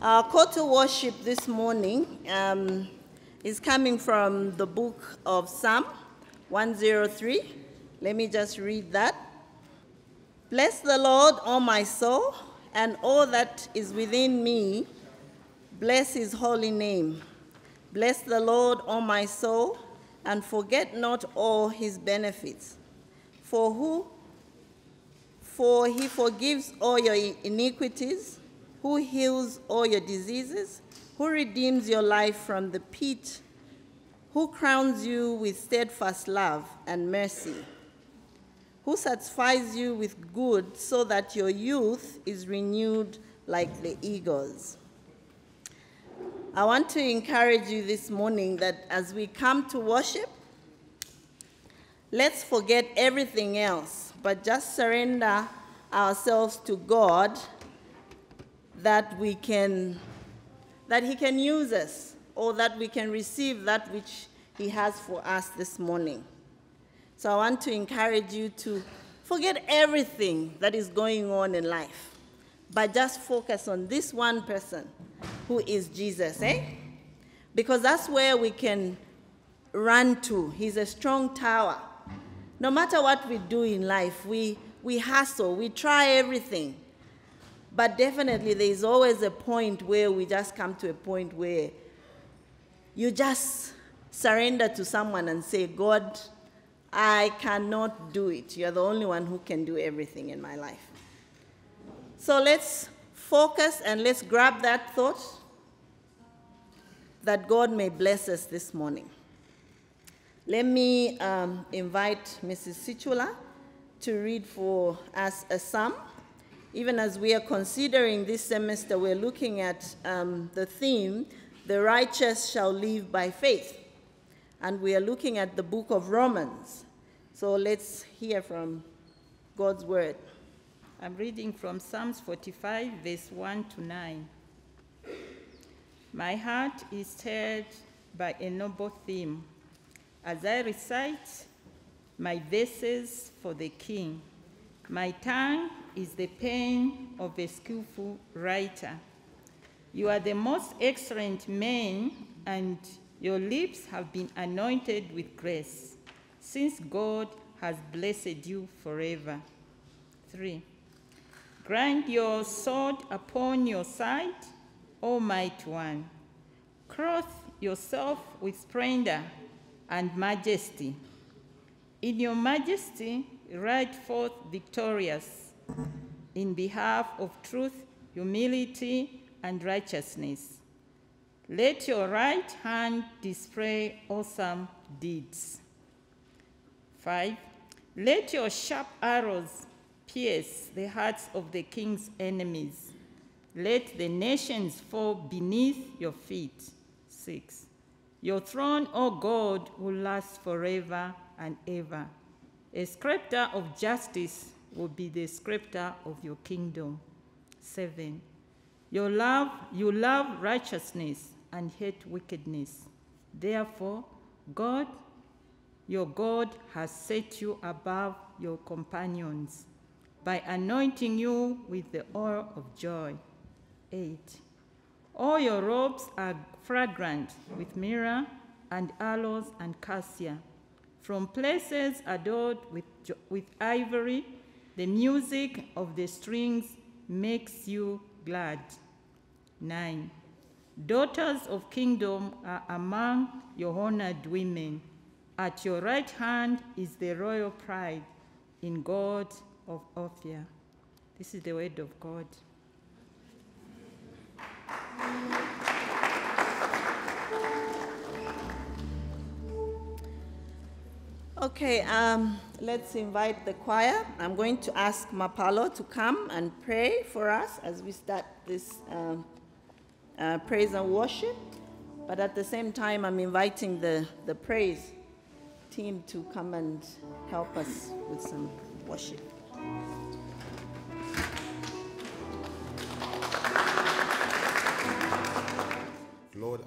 Our call to worship this morning um, is coming from the book of Psalm 103. Let me just read that. Bless the Lord, O my soul, and all that is within me. Bless his holy name. Bless the Lord, O my soul, and forget not all his benefits. For who for he forgives all your iniquities, who heals all your diseases, who redeems your life from the pit, who crowns you with steadfast love and mercy, who satisfies you with good so that your youth is renewed like the eagles. I want to encourage you this morning that as we come to worship, let's forget everything else but just surrender ourselves to God that we can that he can use us or that we can receive that which he has for us this morning. So I want to encourage you to forget everything that is going on in life, but just focus on this one person who is Jesus, eh? Because that's where we can run to. He's a strong tower no matter what we do in life, we, we hustle, we try everything. But definitely, there is always a point where we just come to a point where you just surrender to someone and say, God, I cannot do it. You're the only one who can do everything in my life. So let's focus and let's grab that thought that God may bless us this morning. Let me um, invite Mrs. Situla to read for us a psalm. Even as we are considering this semester, we're looking at um, the theme, The Righteous Shall Live by Faith. And we are looking at the book of Romans. So let's hear from God's word. I'm reading from Psalms 45, verse 1 to 9. My heart is stirred by a noble theme as I recite my verses for the king, my tongue is the pen of a skillful writer. You are the most excellent man, and your lips have been anointed with grace, since God has blessed you forever. Three, grind your sword upon your side, O mighty one. Clothe yourself with splendor and majesty. In your majesty, ride forth victorious in behalf of truth, humility, and righteousness. Let your right hand display awesome deeds. Five, let your sharp arrows pierce the hearts of the king's enemies. Let the nations fall beneath your feet. Six, your throne, O God, will last forever and ever. A scepter of justice will be the scepter of your kingdom. Seven, your love, you love righteousness and hate wickedness. Therefore, God, your God, has set you above your companions by anointing you with the oil of joy. Eight, all your robes are fragrant with myrrh and aloes and cassia. From places adored with, with ivory, the music of the strings makes you glad. 9. Daughters of kingdom are among your honored women. At your right hand is the royal pride in God of Ophir. This is the word of God. Okay, um, let's invite the choir. I'm going to ask Mapalo to come and pray for us as we start this um, uh, praise and worship. But at the same time, I'm inviting the, the praise team to come and help us with some worship.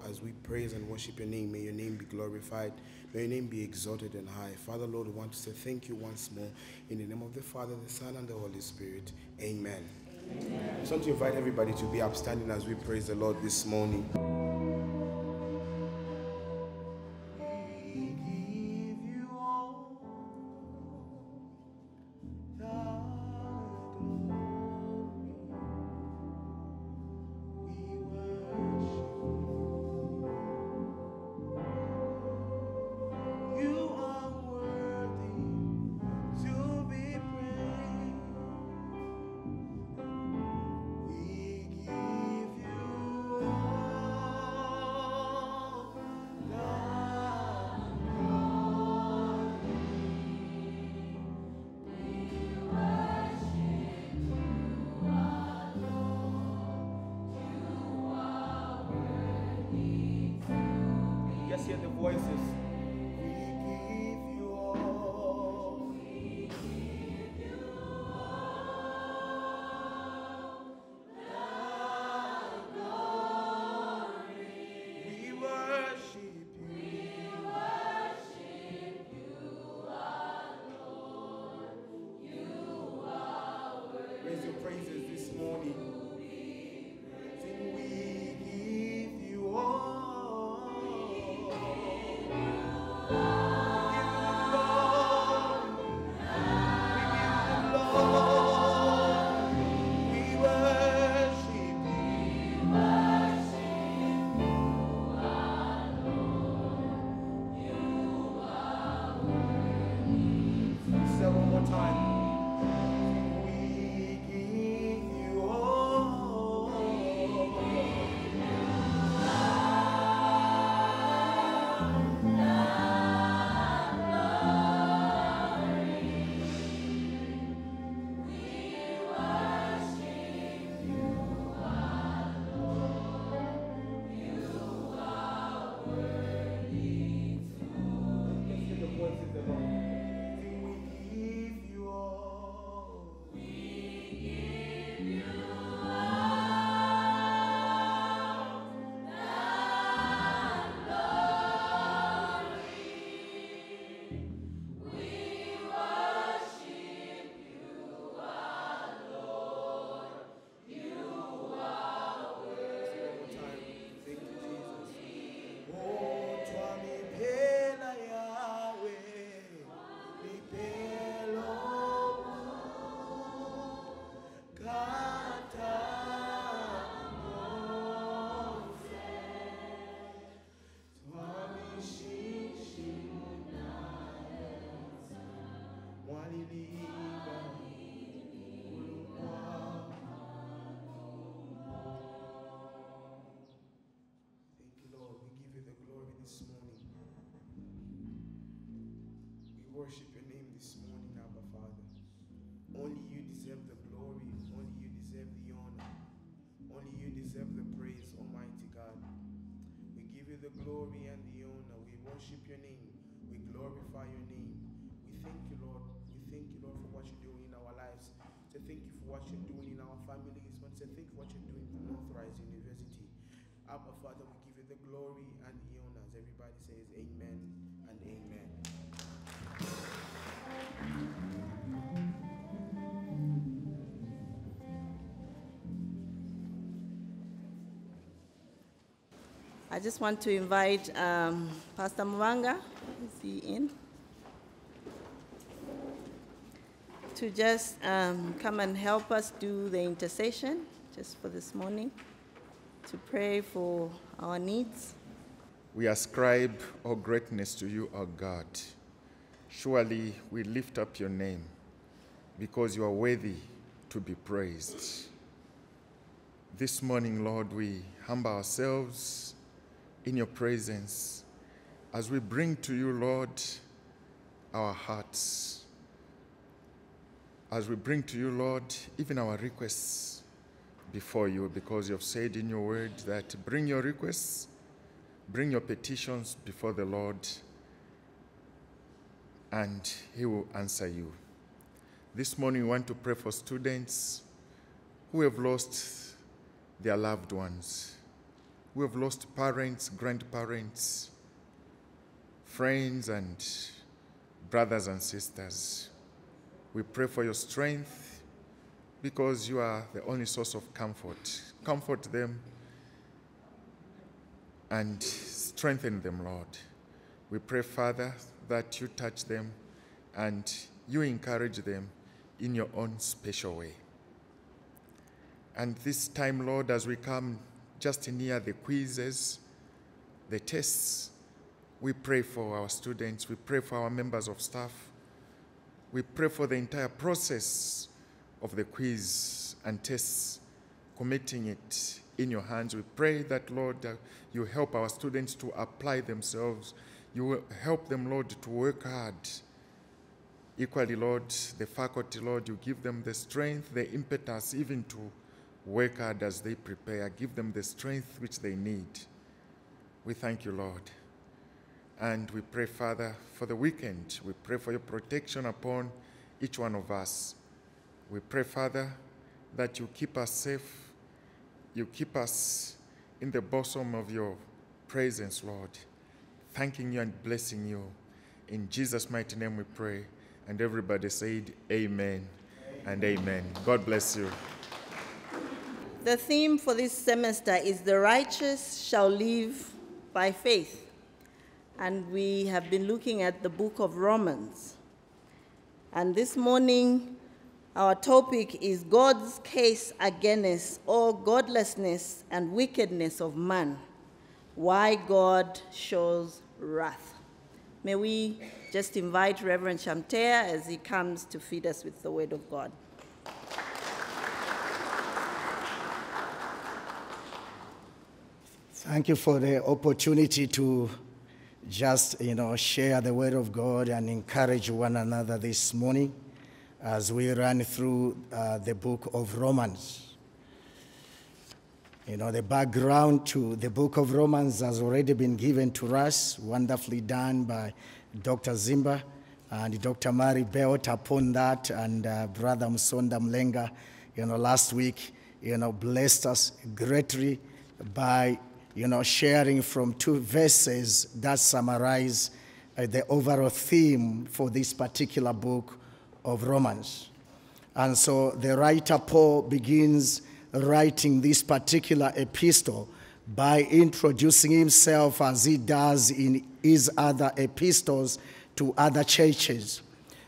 As we praise and worship your name, may your name be glorified. May your name be exalted and high. Father, Lord, we want to say thank you once more. In the name of the Father, the Son, and the Holy Spirit. Amen. I want to invite everybody to be upstanding as we praise the Lord this morning. Worship your name this morning, Abba Father. Only you deserve the glory. Only you deserve the honor. Only you deserve the praise, Almighty God. We give you the glory and the honor. We worship your name. We glorify your name. We thank you, Lord. We thank you, Lord, for what you're doing in our lives. To thank you for what you're doing in our families. Want to thank you for what you're doing for Northrise University. Abba, Father, we give you the glory and the honor. As everybody says, Amen just want to invite um, Pastor Mwanga, is he in? To just um, come and help us do the intercession, just for this morning, to pray for our needs. We ascribe all greatness to you, our God. Surely we lift up your name because you are worthy to be praised. This morning, Lord, we humble ourselves in your presence as we bring to you, Lord, our hearts. As we bring to you, Lord, even our requests before you, because you have said in your word that bring your requests Bring your petitions before the Lord, and He will answer you. This morning, we want to pray for students who have lost their loved ones, who have lost parents, grandparents, friends, and brothers and sisters. We pray for your strength. because you are the only source of comfort. Comfort them and strengthen them, Lord. We pray, Father, that you touch them and you encourage them in your own special way. And this time, Lord, as we come just near the quizzes, the tests, we pray for our students, we pray for our members of staff, we pray for the entire process of the quiz and tests, committing it in your hands. We pray that, Lord, uh, you help our students to apply themselves. You will help them, Lord, to work hard. Equally, Lord, the faculty, Lord, you give them the strength, the impetus, even to work hard as they prepare. Give them the strength which they need. We thank you, Lord. And we pray, Father, for the weekend. We pray for your protection upon each one of us. We pray, Father, that you keep us safe. You keep us in the bosom of your presence, Lord. Thanking you and blessing you. In Jesus' mighty name we pray. And everybody said, Amen, and Amen. God bless you. The theme for this semester is The Righteous Shall Live by Faith. And we have been looking at the book of Romans. And this morning, our topic is God's case against all godlessness and wickedness of man. Why God shows wrath. May we just invite Reverend Shamuteya as he comes to feed us with the word of God. Thank you for the opportunity to just, you know, share the word of God and encourage one another this morning as we run through uh, the book of Romans. You know, the background to the book of Romans has already been given to us, wonderfully done by Dr. Zimba and Dr. Mary Belt upon that, and uh, Brother Msonda Mlenga, you know, last week, you know, blessed us greatly by, you know, sharing from two verses that summarize uh, the overall theme for this particular book of Romans. And so the writer Paul begins writing this particular epistle by introducing himself as he does in his other epistles to other churches.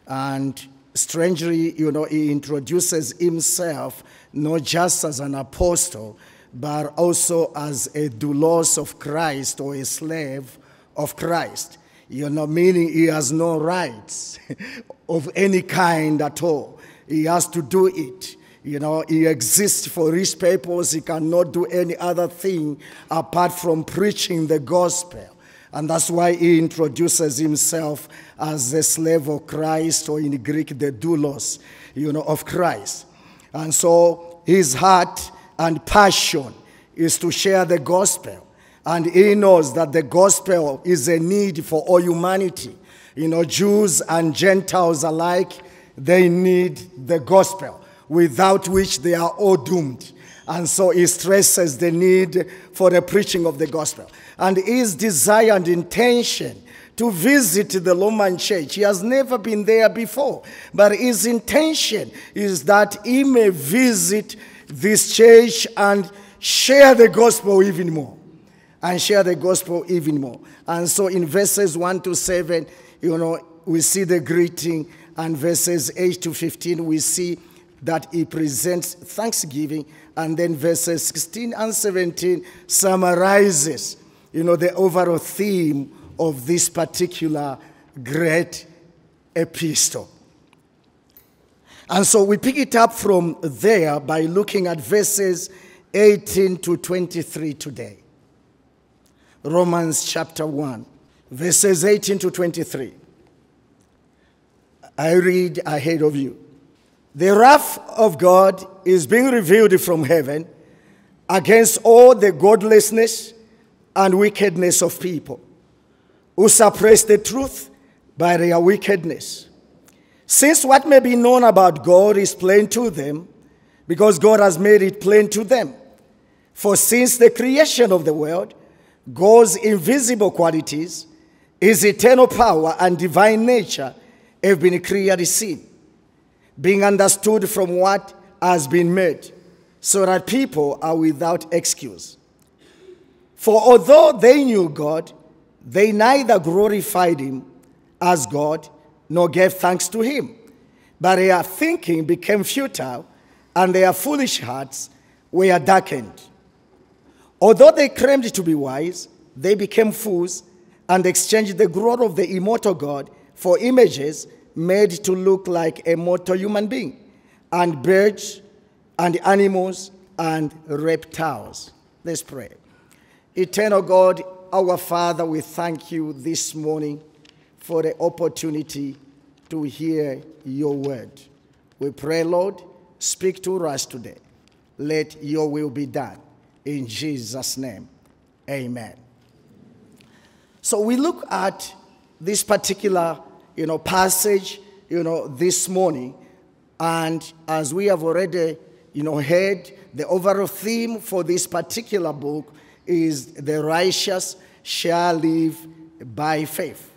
And strangely, you know, he introduces himself not just as an apostle, but also as a doulos of Christ or a slave of Christ. You know, meaning he has no rights of any kind at all. He has to do it. You know, he exists for his purpose. He cannot do any other thing apart from preaching the gospel. And that's why he introduces himself as the slave of Christ, or in Greek, the doulos, you know, of Christ. And so his heart and passion is to share the gospel. And he knows that the gospel is a need for all humanity. You know, Jews and Gentiles alike, they need the gospel, without which they are all doomed. And so he stresses the need for the preaching of the gospel. And his desire and intention to visit the Roman church. He has never been there before, but his intention is that he may visit this church and share the gospel even more. And share the gospel even more. And so in verses 1 to 7, you know, we see the greeting, and verses 8 to 15, we see that he presents thanksgiving, and then verses 16 and 17 summarizes, you know, the overall theme of this particular great epistle. And so we pick it up from there by looking at verses 18 to 23 today. Romans chapter 1, verses 18 to 23. I read ahead of you. The wrath of God is being revealed from heaven against all the godlessness and wickedness of people who suppress the truth by their wickedness. Since what may be known about God is plain to them, because God has made it plain to them. For since the creation of the world, God's invisible qualities, his eternal power and divine nature have been clearly seen, being understood from what has been made so that people are without excuse. For although they knew God, they neither glorified him as God nor gave thanks to him. But their thinking became futile, and their foolish hearts were darkened. Although they claimed to be wise, they became fools and exchanged the glory of the immortal God for images made to look like a mortal human being, and birds, and animals, and reptiles. Let's pray. Eternal God, our Father, we thank you this morning for the opportunity to hear your word. We pray, Lord, speak to us today. Let your will be done. In Jesus' name, amen. So we look at this particular, you know, passage, you know, this morning, and as we have already, you know, heard, the overall theme for this particular book is the righteous shall live by faith.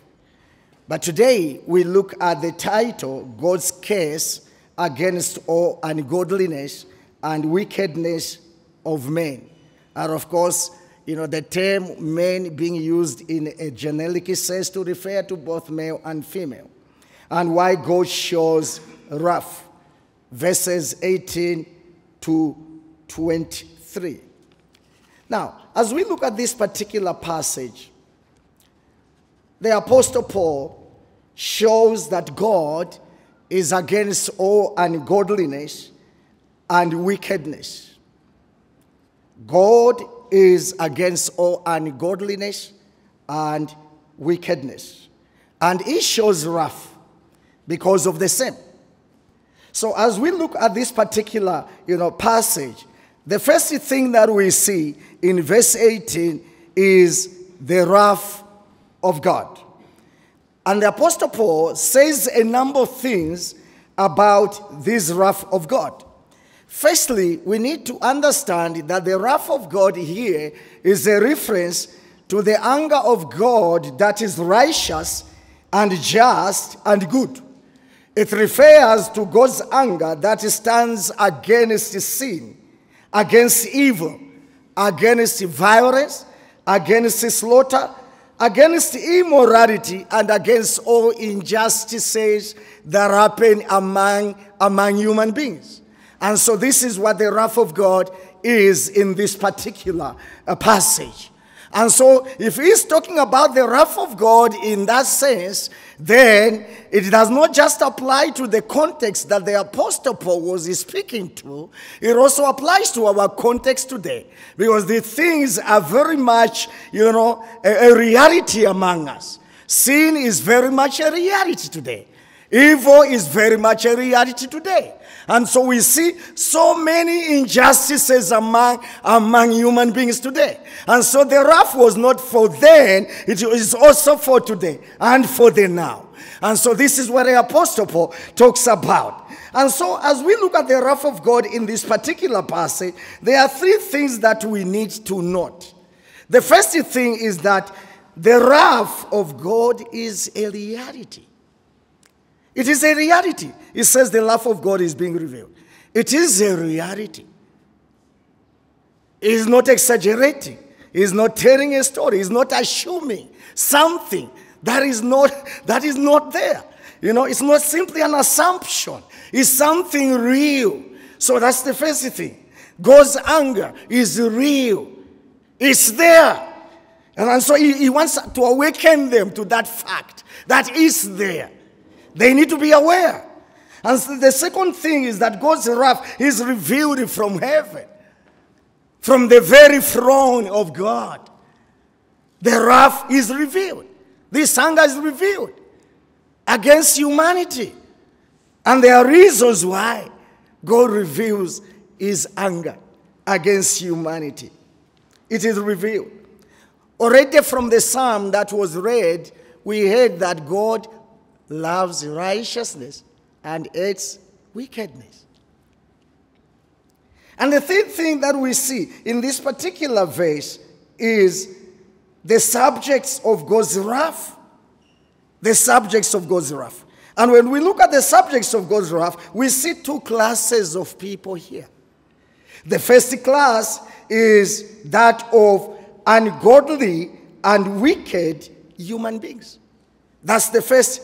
But today we look at the title, God's case against all ungodliness and wickedness of men. And of course, you know, the term men being used in a generic sense to refer to both male and female. And why God shows wrath. Verses 18 to 23. Now, as we look at this particular passage, the Apostle Paul shows that God is against all ungodliness and wickedness. God is against all ungodliness and wickedness. And he shows wrath because of the same. So as we look at this particular, you know, passage, the first thing that we see in verse 18 is the wrath of God. And the Apostle Paul says a number of things about this wrath of God. Firstly, we need to understand that the wrath of God here is a reference to the anger of God that is righteous and just and good. It refers to God's anger that stands against sin, against evil, against violence, against slaughter, against immorality, and against all injustices that happen among, among human beings. And so, this is what the wrath of God is in this particular uh, passage. And so, if he's talking about the wrath of God in that sense, then it does not just apply to the context that the Apostle Paul was speaking to, it also applies to our context today. Because the things are very much, you know, a, a reality among us. Sin is very much a reality today. Evil is very much a reality today. And so we see so many injustices among, among human beings today. And so the wrath was not for then, it is also for today and for the now. And so this is what the Apostle Paul talks about. And so as we look at the wrath of God in this particular passage, there are three things that we need to note. The first thing is that the wrath of God is a reality. It is a reality. It says the love of God is being revealed. It is a reality. He is not exaggerating. He is not telling a story. He is not assuming something that is not, that is not there. You know, it's not simply an assumption. It's something real. So that's the first thing. God's anger is real. It's there. And so he, he wants to awaken them to that fact that is there. They need to be aware. And the second thing is that God's wrath is revealed from heaven, from the very throne of God. The wrath is revealed. This anger is revealed against humanity. And there are reasons why God reveals his anger against humanity. It is revealed. Already from the psalm that was read, we heard that God loves righteousness and hates wickedness. And the third thing that we see in this particular verse is the subjects of God's wrath. The subjects of God's wrath. And when we look at the subjects of God's wrath, we see two classes of people here. The first class is that of ungodly and wicked human beings. That's the first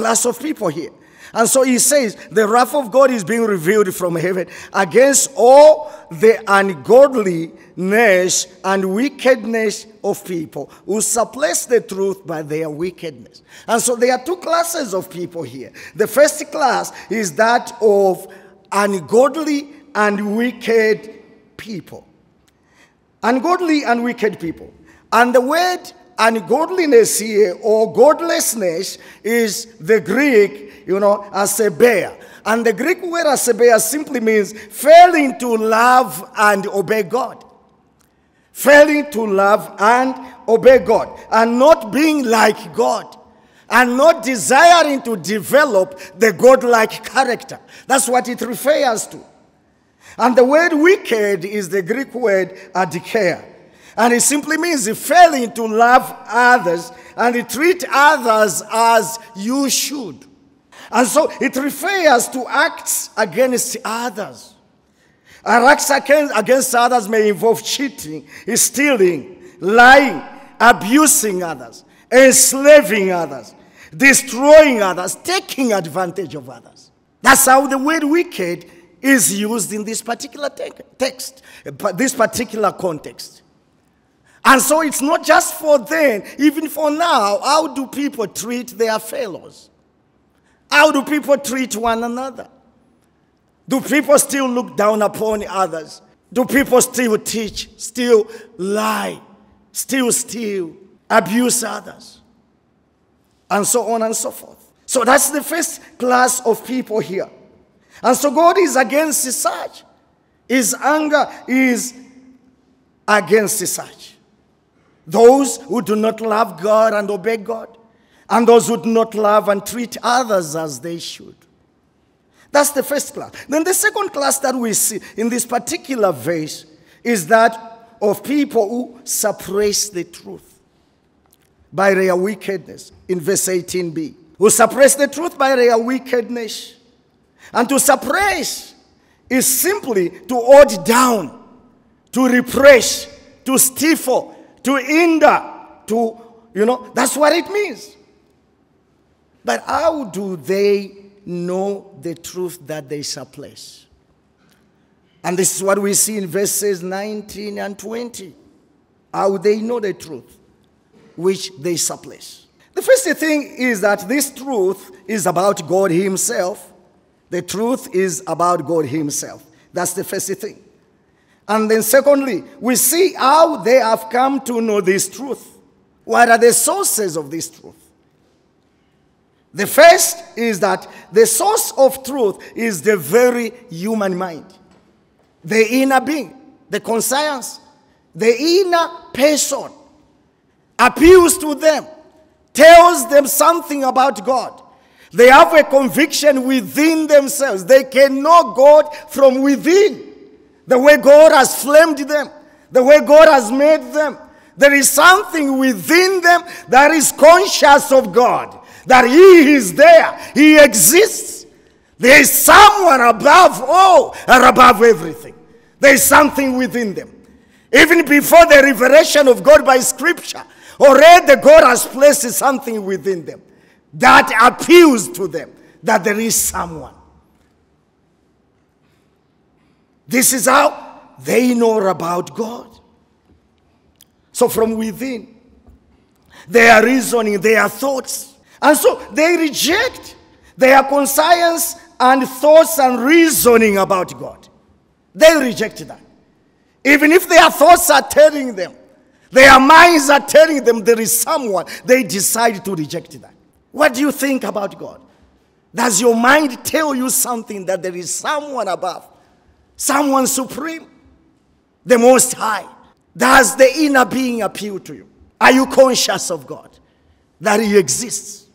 class of people here. And so he says, the wrath of God is being revealed from heaven against all the ungodliness and wickedness of people who suppress the truth by their wickedness. And so there are two classes of people here. The first class is that of ungodly and wicked people. Ungodly and wicked people. And the word ungodliness here or godlessness is the Greek, you know, asebeia. And the Greek word asebeia simply means failing to love and obey God. Failing to love and obey God. And not being like God. And not desiring to develop the godlike character. That's what it refers to. And the word wicked is the Greek word adikia. And it simply means failing to love others and treat others as you should. And so it refers to acts against others. Acts against others may involve cheating, stealing, lying, abusing others, enslaving others, destroying others, taking advantage of others. That's how the word wicked is used in this particular te- text, this particular context. And so it's not just for then, even for now. How do people treat their fellows? How do people treat one another? Do people still look down upon others? Do people still teach, still lie, still steal, abuse others? And so on and so forth. So that's the first class of people here. And so God is against such. His anger is against such. Those who do not love God and obey God, and those who do not love and treat others as they should. That's the first class. Then the second class that we see in this particular verse is that of people who suppress the truth by their wickedness in verse 18b. Who suppress the truth by their wickedness. And to suppress is simply to hold down, to repress, to stifle, to hinder, to, you know, that's what it means. But how do they know the truth that they suppress? And this is what we see in verses 19 and 20. How they know the truth which they suppress. The first thing is that this truth is about God Himself. The truth is about God Himself. That's the first thing. And then, secondly, we see how they have come to know this truth. What are the sources of this truth? The first is that the source of truth is the very human mind, the inner being, the conscience, the inner person appeals to them, tells them something about God. They have a conviction within themselves. They can know God from within. The way God has flamed them, the way God has made them. There is something within them that is conscious of God, that He is there, He exists. There is someone above all and above everything. There is something within them. Even before the revelation of God by Scripture, already God has placed something within them that appeals to them that there is someone. This is how they know about God. So from within, their reasoning, their thoughts. And so they reject their conscience and thoughts and reasoning about God. They reject that. Even if their thoughts are telling them, their minds are telling them there is someone, they decide to reject that. What do you think about God? Does your mind tell you something that there is someone above, someone supreme, the most high? Does the inner being appeal to you? Are you conscious of God? That He exists.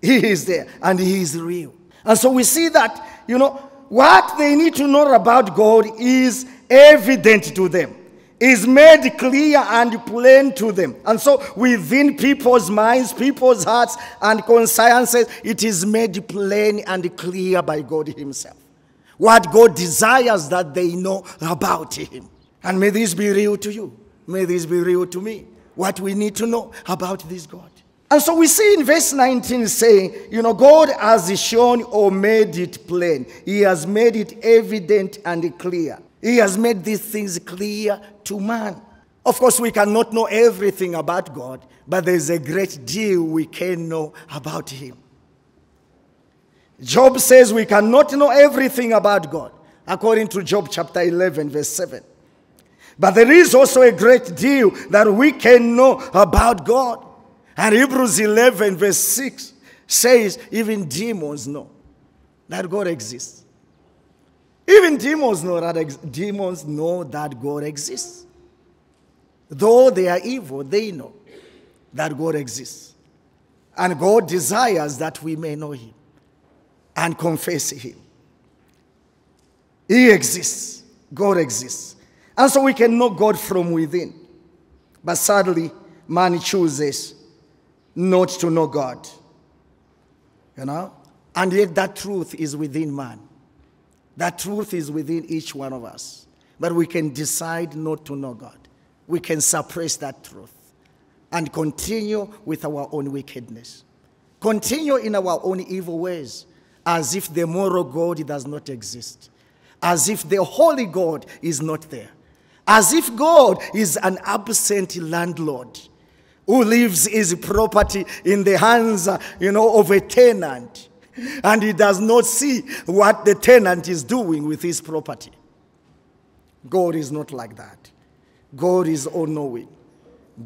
He is there and He is real. And so we see that, you know, what they need to know about God is evident to them. is made clear and plain to them. And so within people's minds, people's hearts and consciences, it is made plain and clear by God Himself. What God desires that they know about Him. And may this be real to you. May this be real to me. What we need to know about this God. And so we see in verse 19 saying, you know, God has shown or made it plain. He has made it evident and clear. He has made these things clear to man. Of course, we cannot know everything about God, but there's a great deal we can know about Him. Job says we cannot know everything about God, according to Job chapter 11, verse 7. But there is also a great deal that we can know about God. And Hebrews 11, verse 6 says, even demons know that God exists. Even demons know that ex- demons know that God exists. Though they are evil, they know that God exists. And God desires that we may know Him and confess Him. He exists. God exists. And so we can know God from within. But sadly, man chooses not to know God. You know? And yet that truth is within man. That truth is within each one of us. But we can decide not to know God. We can suppress that truth and continue with our own wickedness. Continue in our own evil ways as if the moral God does not exist, as if the holy God is not there, as if God is an absent landlord who leaves his property in the hands, you know, of a tenant, and he does not see what the tenant is doing with his property. God is not like that. God is all knowing.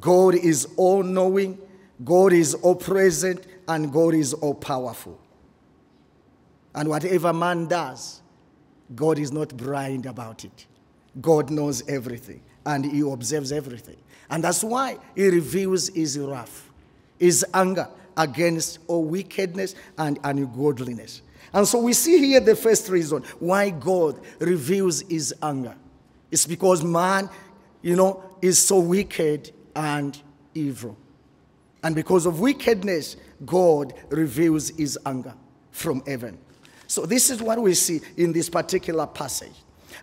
God is all knowing. God is all present, and God is all powerful. And whatever man does, God is not blind about it. God knows everything, and He observes everything. And that's why He reveals His wrath, His anger against all wickedness and ungodliness. And so we see here the first reason why God reveals His anger. It's because man, you know, is so wicked and evil. And because of wickedness, God reveals his anger from heaven. So, this is what we see in this particular passage.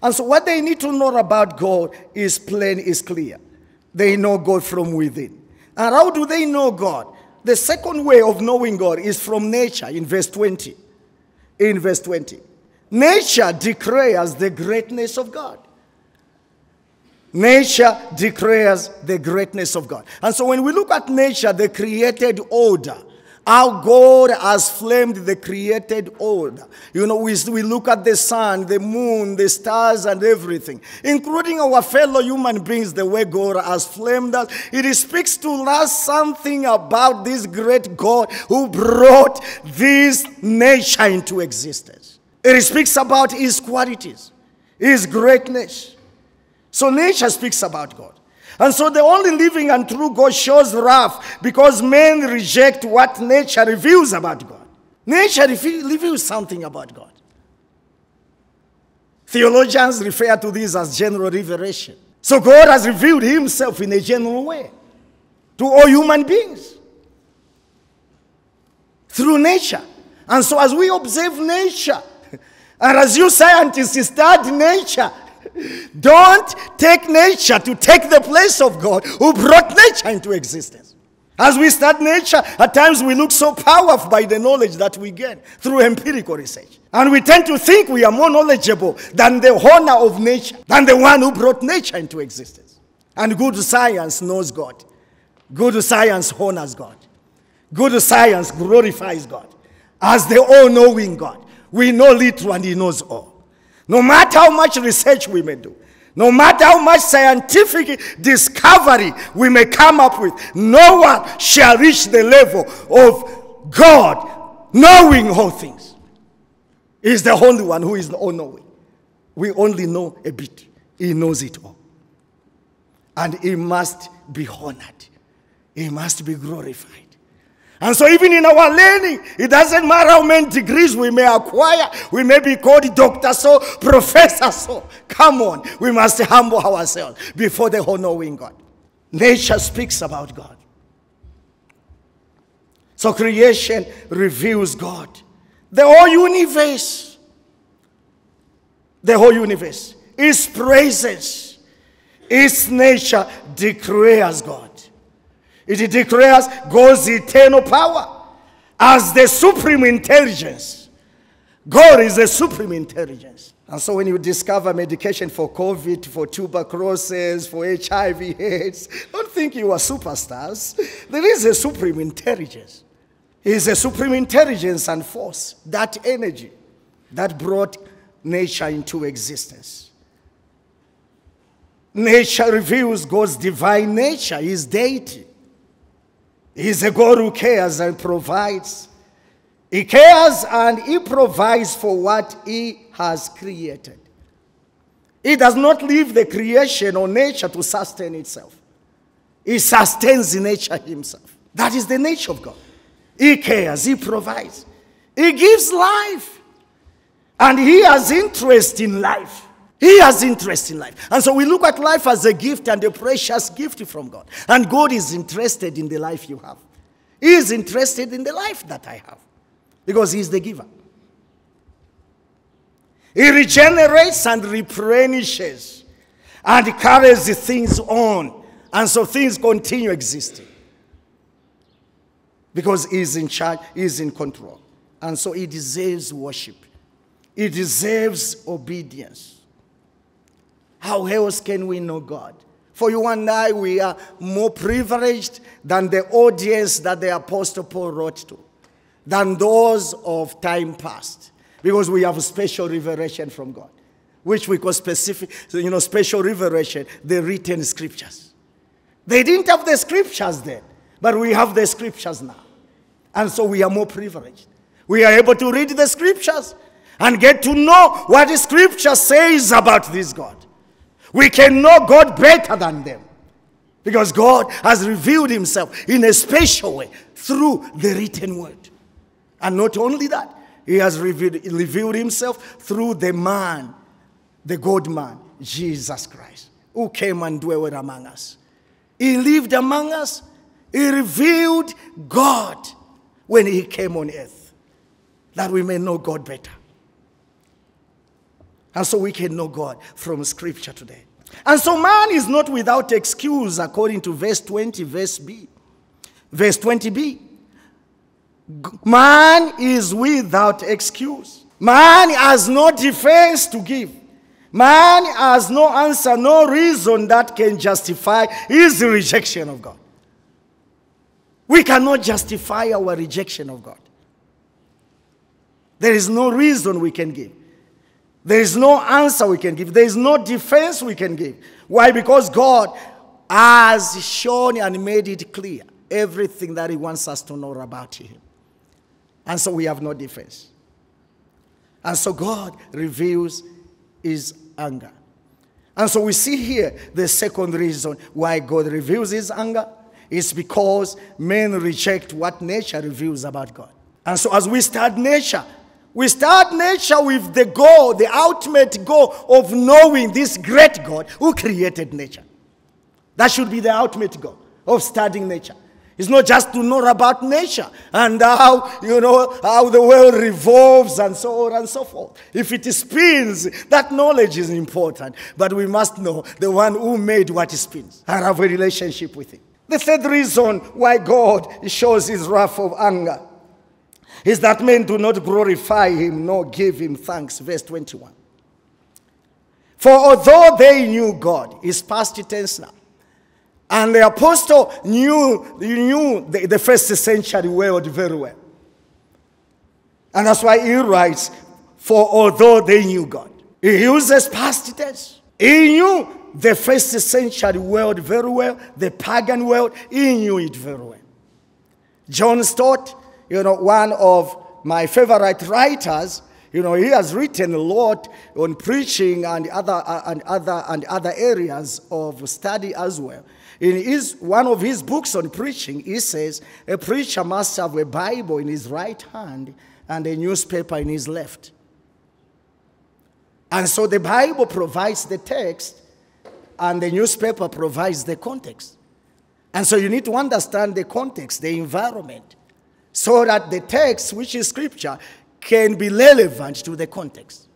And so, what they need to know about God is plain, is clear. They know God from within. And how do they know God? The second way of knowing God is from nature in verse 20. In verse 20. Nature declares the greatness of God. Nature declares the greatness of God. And so when we look at nature, the created order, how God has flamed the created order. You know, we, we look at the sun, the moon, the stars, and everything, including our fellow human beings, the way God has flamed us. It speaks to us something about this great God who brought this nature into existence. It speaks about His qualities, His greatness. So nature speaks about God. And so the only living and true God shows wrath because men reject what nature reveals about God. Nature reveals something about God. Theologians refer to this as general revelation. So God has revealed himself in a general way to all human beings through nature. And so as we observe nature, and as you scientists study nature, don't take nature to take the place of God who brought nature into existence. As we study nature, at times we look so powerful by the knowledge that we get through empirical research. And we tend to think we are more knowledgeable than the owner of nature, than the one who brought nature into existence. And good science knows God. Good science honors God. Good science glorifies God as the all knowing God. We know little and He knows all. No matter how much research we may do, no matter how much scientific discovery we may come up with, no one shall reach the level of God knowing all things. He is the only one who is all knowing. We only know a bit, He knows it all. And He must be honored, He must be glorified. And so, even in our learning, it doesn't matter how many degrees we may acquire. We may be called doctor so, professor so. Come on, we must humble ourselves before the whole knowing God. Nature speaks about God. So, creation reveals God. The whole universe, the whole universe, His presence, His nature declares God. It declares God's eternal power as the supreme intelligence. God is the supreme intelligence. And so when you discover medication for COVID, for tuberculosis, for HIV, AIDS, don't think you are superstars. There is a supreme intelligence. It is a supreme intelligence and force, that energy that brought nature into existence. Nature reveals God's divine nature, His deity. He's a God who cares and provides. He cares and He provides for what He has created. He does not leave the creation or nature to sustain itself. He sustains nature Himself. That is the nature of God. He cares, He provides, He gives life, and He has interest in life. He has interest in life. And so we look at life as a gift and a precious gift from God. And God is interested in the life you have. He is interested in the life that I have because He is the giver. He regenerates and replenishes and carries the things on. And so things continue existing because He is in charge, He is in control. And so He deserves worship, He deserves obedience. How else can we know God? For you and I, we are more privileged than the audience that the Apostle Paul wrote to, than those of time past, because we have a special revelation from God, which we call specific, you know, special revelation, the written scriptures. They didn't have the scriptures then, but we have the scriptures now. And so we are more privileged. We are able to read the scriptures and get to know what the scripture says about this God. We can know God better than them. Because God has revealed himself in a special way through the written word. And not only that, he has revealed, revealed himself through the man, the God man, Jesus Christ, who came and dwelt among us. He lived among us. He revealed God when he came on earth, that we may know God better. And so we can know God from Scripture today. And so man is not without excuse, according to verse 20, verse B. Verse 20b. Man is without excuse. Man has no defense to give. Man has no answer, no reason that can justify his rejection of God. We cannot justify our rejection of God. There is no reason we can give. There is no answer we can give. There is no defense we can give. Why? Because God has shown and made it clear everything that He wants us to know about Him. And so we have no defense. And so God reveals His anger. And so we see here the second reason why God reveals His anger is because men reject what nature reveals about God. And so as we start nature, we start nature with the goal, the ultimate goal of knowing this great God who created nature. That should be the ultimate goal of studying nature. It's not just to know about nature and how, you know, how the world revolves and so on and so forth. If it spins, that knowledge is important. But we must know the one who made what spins and have a relationship with him. The third reason why God shows his wrath of anger is that men do not glorify him nor give him thanks. Verse 21. For although they knew God, is past tense now. And the apostle knew, knew the, the first century world very well. And that's why he writes, For although they knew God, he uses past tense. He knew the first century world very well, the pagan world, he knew it very well. John Stott you know, one of my favorite writers, You know, he has written a lot on preaching and other, uh, and other, and other areas of study as well. In his, one of his books on preaching, he says a preacher must have a Bible in his right hand and a newspaper in his left. And so the Bible provides the text, and the newspaper provides the context. And so you need to understand the context, the environment, so that the text, which is scripture, can be relevant to the context.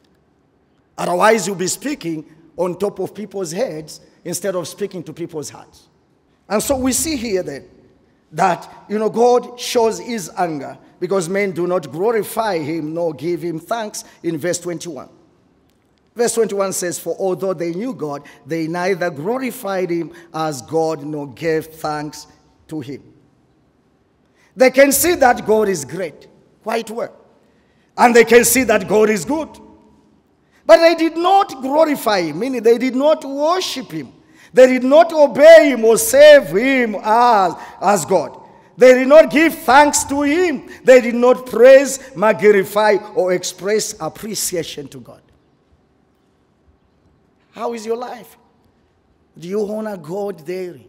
Otherwise, you'll be speaking on top of people's heads instead of speaking to people's hearts. And so we see here then that, you know, God shows his anger because men do not glorify him nor give him thanks in verse 21. Verse 21 says, For although they knew God, they neither glorified him as God nor gave thanks to him. They can see that God is great, quite well. And they can see that God is good. But they did not glorify him, meaning they did not worship him. They did not obey him or serve him as, as God. They did not give thanks to him. They did not praise, magnify, or express appreciation to God. How is your life? Do you honor God daily?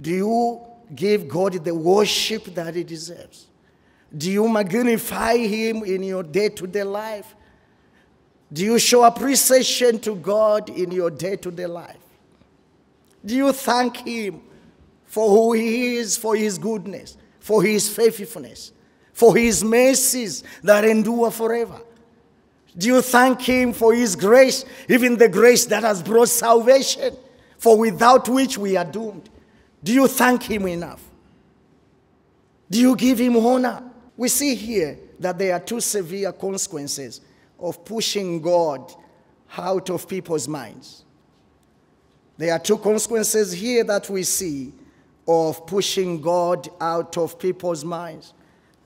Do you give God the worship that He deserves? Do you magnify Him in your day to day life? Do you show appreciation to God in your day to day life? Do you thank Him for who He is, for His goodness, for His faithfulness, for His mercies that endure forever? Do you thank Him for His grace, even the grace that has brought salvation, for without which we are doomed? Do you thank Him enough? Do you give Him honor? We see here that there are two severe consequences of pushing God out of people's minds. There are two consequences here that we see of pushing God out of people's minds.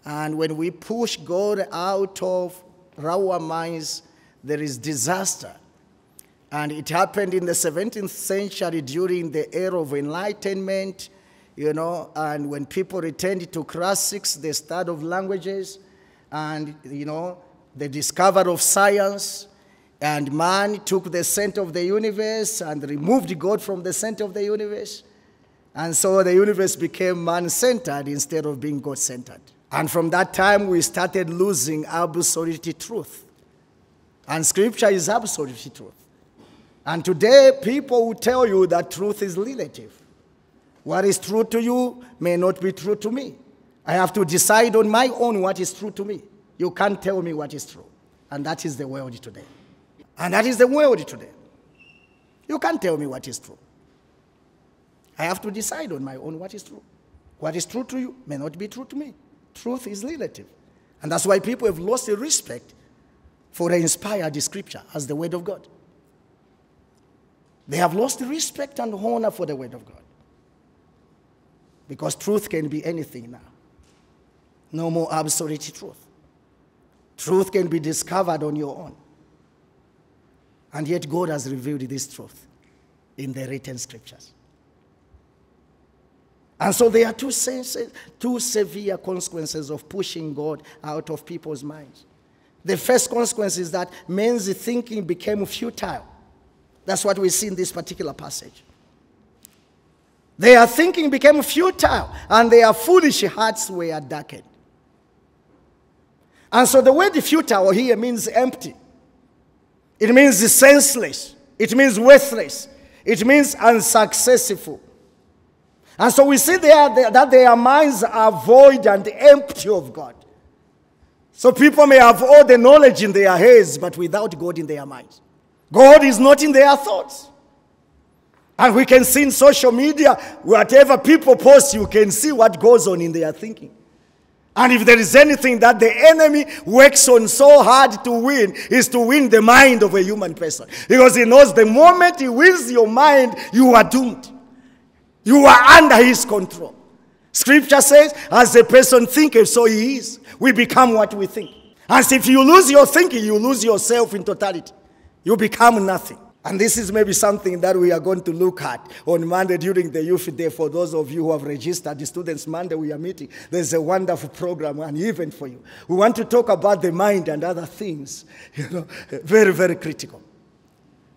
And when we push God out of our minds, there is disaster. And it happened in the 17th century during the era of enlightenment, you know, and when people returned to classics, the study of languages, and, you know, the discovery of science, and man took the center of the universe and removed God from the center of the universe. And so the universe became man centered instead of being God centered. And from that time, we started losing absolute truth. And scripture is absolute truth. And today, people will tell you that truth is relative. What is true to you may not be true to me. I have to decide on my own what is true to me. You can't tell me what is true. And that is the world today. And that is the world today. You can't tell me what is true. I have to decide on my own what is true. What is true to you may not be true to me. Truth is relative. And that's why people have lost the respect for the inspired scripture as the word of God. They have lost respect and honor for the word of God. Because truth can be anything now. No more absolute truth. Truth can be discovered on your own. And yet, God has revealed this truth in the written scriptures. And so there are two, senses, two severe consequences of pushing God out of people's minds. The first consequence is that men's thinking became futile. That's what we see in this particular passage. Their thinking became futile, and their foolish hearts were darkened. And so the word futile here means empty. It means senseless. It means worthless. It means unsuccessful. And so we see there that their minds are void and empty of God. So people may have all the knowledge in their heads, but without God in their minds. God is not in their thoughts. And we can see in social media, whatever people post, you can see what goes on in their thinking. And if there is anything that the enemy works on so hard to win, is to win the mind of a human person. Because he knows the moment he wins your mind, you are doomed. You are under his control. Scripture says, as a person thinketh, so he is. We become what we think. As if you lose your thinking, you lose yourself in totality. You become nothing. And this is maybe something that we are going to look at on Monday during the youth day. For those of you who have registered, the Students Monday we are meeting, there's a wonderful program, and event for you. We want to talk about the mind and other things, you know, very, very critical.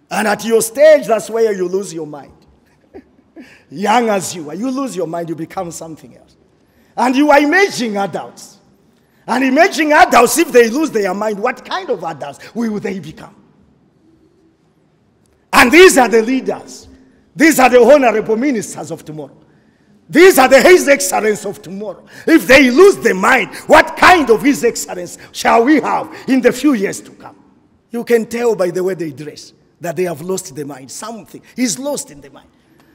And at your stage, that's where you lose your mind. Young as you are, you lose your mind, you become something else. And you are imaging adults. And imaging adults, if they lose their mind, what kind of adults will they become? And these are the leaders. These are the honorable ministers of tomorrow. These are the His Excellence of tomorrow. If they lose the mind, what kind of His Excellence shall we have in the few years to come? You can tell by the way they dress that they have lost the mind. Something is lost in the mind.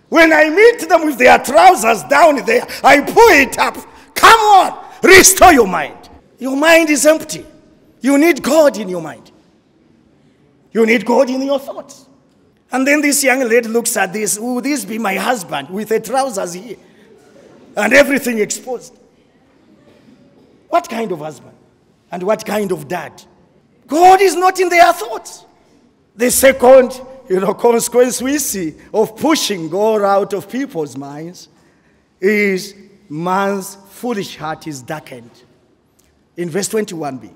When I meet them with their trousers down there, I pull it up. Come on, restore your mind. Your mind is empty. You need God in your mind. You need God in your thoughts. And then this young lady looks at this. Will this be my husband with the trousers here and everything exposed? What kind of husband? And what kind of dad? God is not in their thoughts. The second, you know, consequence we see of pushing God out of people's minds is man's foolish heart is darkened. In verse 21b.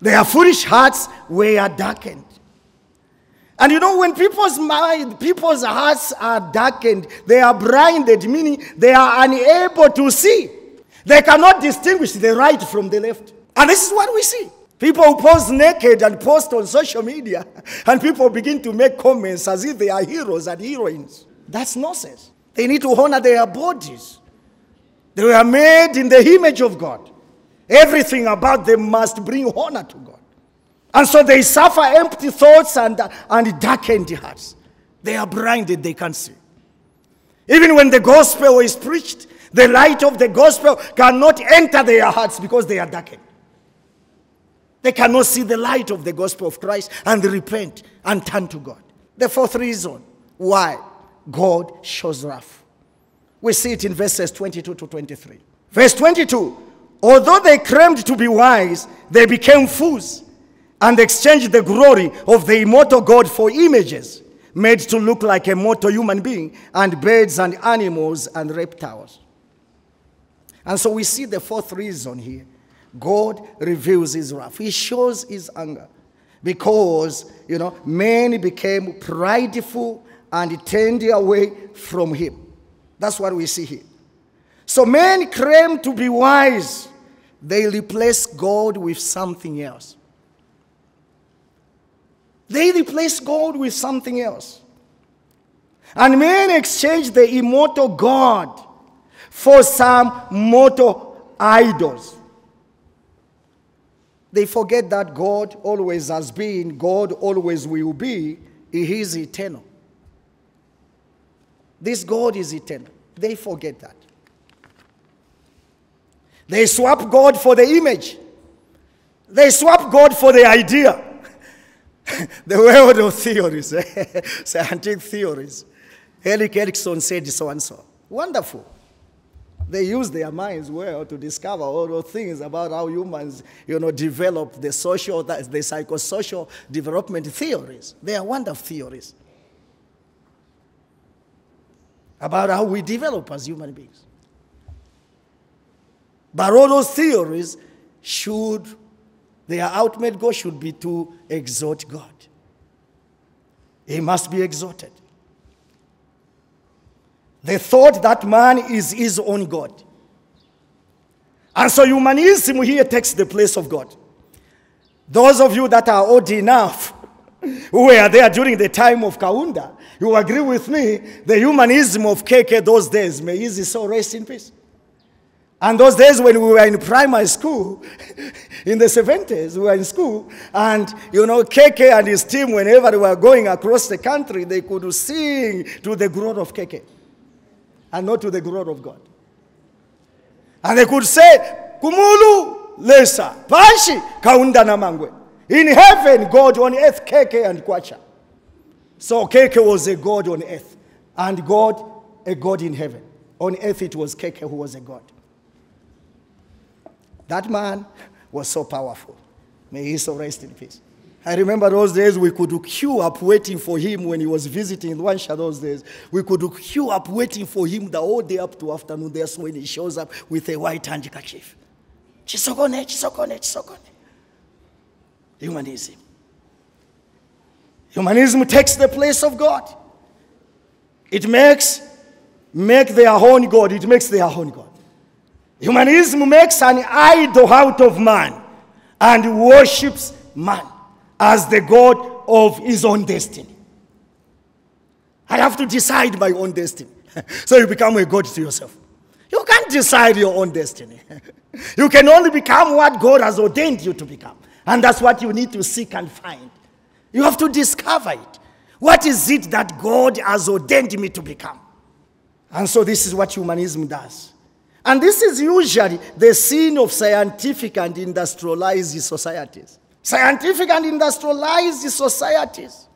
Their foolish hearts were darkened. And you know, when people's mind, people's hearts are darkened, they are blinded, meaning they are unable to see. They cannot distinguish the right from the left. And this is what we see. People who pose naked and post on social media, and people begin to make comments as if they are heroes and heroines. That's nonsense. They need to honor their bodies. They were made in the image of God. Everything about them must bring honor to God. And so they suffer empty thoughts and, and darkened hearts. They are blinded, they can't see. Even when the gospel is preached, the light of the gospel cannot enter their hearts because they are darkened. They cannot see the light of the gospel of Christ and repent and turn to God. The fourth reason why God shows wrath. We see it in verses 22 to 23. Verse 22 Although they claimed to be wise, they became fools and exchanged the glory of the immortal God for images made to look like a mortal human being, and birds and animals and reptiles. And so we see the fourth reason here God reveals his wrath, he shows his anger. Because, you know, men became prideful and turned away from him. That's what we see here. So men claim to be wise, they replace God with something else. They replace God with something else. And men exchange the immortal God for some mortal idols. They forget that God always has been, God always will be, He is eternal. This God is eternal. They forget that. They swap God for the image. They swap God for the idea. the world of theories, eh? scientific theories. Erik Erikson said so and so. Wonderful. They use their minds well to discover all those things about how humans, you know, develop the social, the psychosocial development theories. They are wonderful theories about how we develop as human beings. But all those theories should, their ultimate goal should be to exalt God. He must be exalted. They thought that man is his own God. And so humanism here takes the place of God. Those of you that are old enough who were there during the time of Kaunda, you agree with me, the humanism of KK those days, may his soul rest in peace. And those days when we were in primary school, in the 70s, we were in school, and you know, KK and his team, whenever they were going across the country, they could sing to the glory of KK and not to the glory of God. And they could say, Kumulu Lesa, Pashi, Kaunda Namangwe. In heaven, God on earth, KK and Kwacha. So KK was a God on earth, and God a God in heaven. On earth, it was KK who was a God. That man was so powerful. May he so rest in peace. I remember those days we could queue up waiting for him when he was visiting in Wansha those days. We could queue up waiting for him the whole day up to afternoon. That's when he shows up with a white handkerchief. Chisokone, chisokone, chisokone. Humanism. Humanism takes the place of God. It makes make their own God. It makes their own God. Humanism makes an idol out of man and worships man as the God of his own destiny. I have to decide my own destiny. so you become a God to yourself. You can't decide your own destiny. you can only become what God has ordained you to become. And that's what you need to seek and find. You have to discover it. What is it that God has ordained me to become? And so this is what humanism does. And this is usually the scene of scientific and industrialized societies. Scientific and industrialized societies,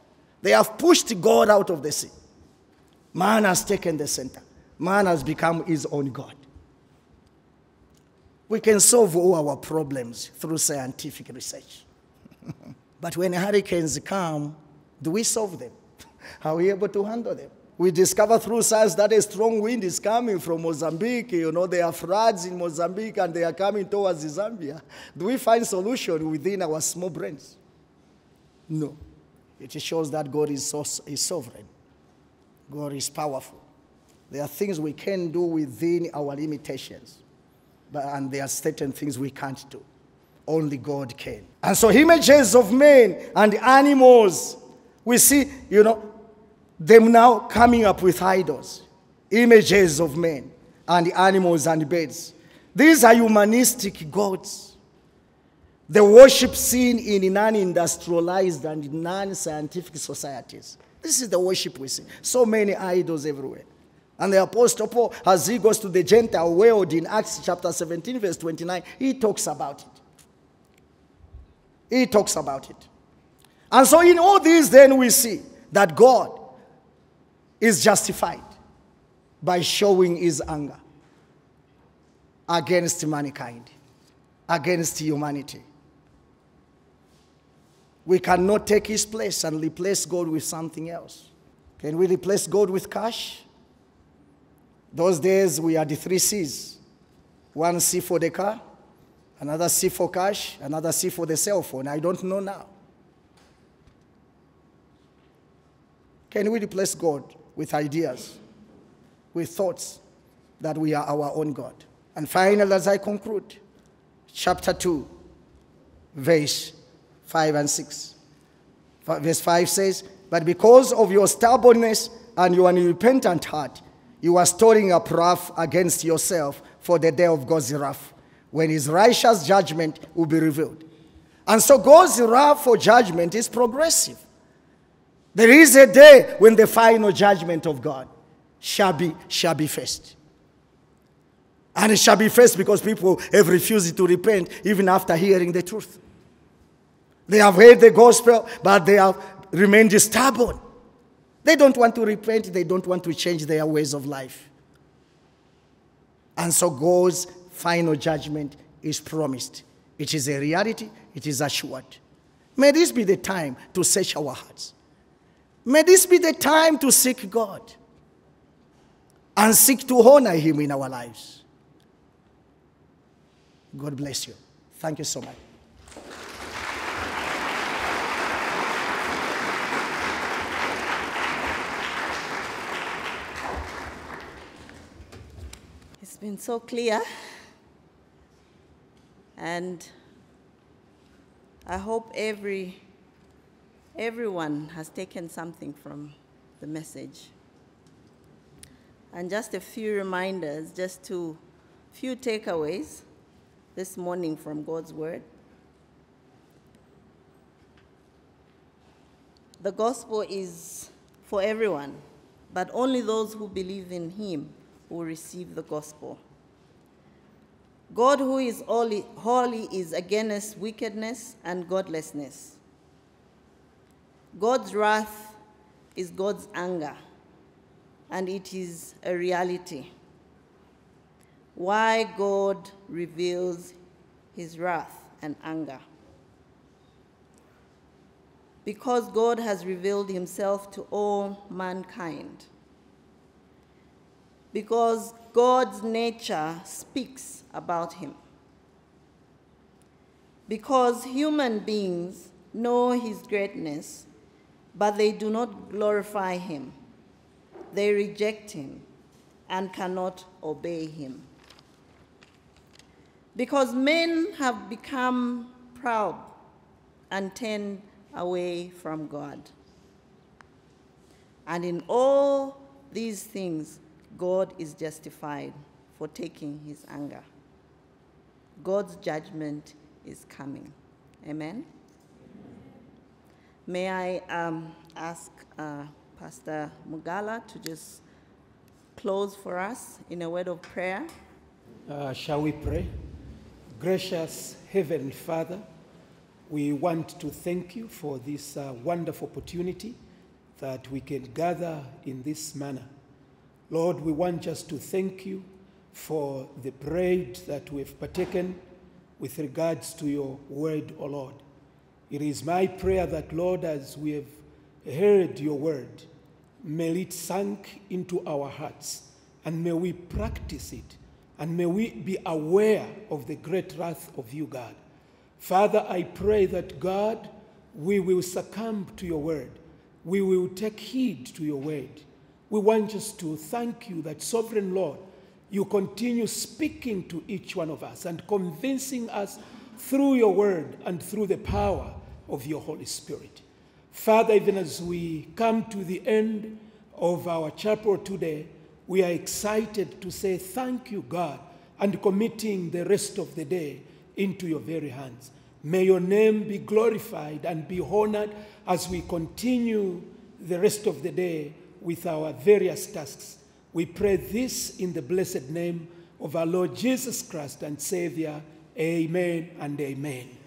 they have pushed God out of the sea. Man has taken the center. Man has become his own God. We can solve all our problems through scientific research. but when hurricanes come, do we solve them? Are we able to handle them? We discover through science that a strong wind is coming from Mozambique. You know, there are floods in Mozambique and they are coming towards Zambia. Do we find solution within our small brains? No. It shows that God is, so, is sovereign. God is powerful. There are things we can do within our limitations, but, and there are certain things we can't do. Only God can. And so, images of men and animals, we see, you know, them now coming up with idols, images of men and animals and birds. These are humanistic gods. The worship seen in non industrialized and non scientific societies. This is the worship we see. So many idols everywhere. And the Apostle Paul, as he goes to the Gentile world in Acts chapter 17, verse 29, he talks about it. He talks about it. And so, in all these, then we see that God is justified by showing his anger against mankind, against humanity. We cannot take his place and replace God with something else. Can we replace God with cash? Those days we had the three C's one C for the car, another C for cash, another C for the cell phone. I don't know now. Can we replace God with ideas, with thoughts that we are our own God. And finally, as I conclude, chapter 2, verse 5 and 6. Verse 5 says, But because of your stubbornness and your unrepentant heart, you are storing up wrath against yourself for the day of God's wrath, when his righteous judgment will be revealed. And so God's wrath for judgment is progressive. There is a day when the final judgment of God shall be, shall be faced. And it shall be faced because people have refused to repent even after hearing the truth. They have heard the gospel, but they have remained stubborn. They don't want to repent, they don't want to change their ways of life. And so God's final judgment is promised. It is a reality, it is assured. May this be the time to search our hearts. May this be the time to seek God and seek to honor Him in our lives. God bless you. Thank you so much. It's been so clear. And I hope every Everyone has taken something from the message. And just a few reminders, just to few takeaways this morning from God's word. The gospel is for everyone, but only those who believe in him will receive the gospel. God, who is holy, holy is against wickedness and godlessness. God's wrath is God's anger, and it is a reality. Why God reveals his wrath and anger. because God has revealed himself to all mankind. Because God's nature speaks about him. Because human beings know his greatness, but they do not glorify him. They reject him and cannot obey him. Because men have become proud and turned away from God. And in all these things, God is justified for taking his anger. God's judgment is coming. Amen? May I um, ask uh, Pastor Mugala to just close for us in a word of prayer? Uh, shall we pray? Gracious Heavenly Father, we want to thank you for this uh, wonderful opportunity that we can gather in this manner. Lord, we want just to thank you for the bread that we've partaken with regards to your word, O Lord. It is my prayer that, Lord, as we have heard your word, may it sink into our hearts and may we practice it and may we be aware of the great wrath of you, God. Father, I pray that, God, we will succumb to your word. We will take heed to your word. We want just to thank you that, Sovereign Lord, you continue speaking to each one of us and convincing us through your word and through the power of your Holy Spirit. Father, even as we come to the end of our chapel today, we are excited to say thank you, God, and committing the rest of the day into your very hands. May your name be glorified and be honored as we continue the rest of the day with our various tasks. We pray this in the blessed name of our Lord Jesus Christ and Savior. Amen and amen.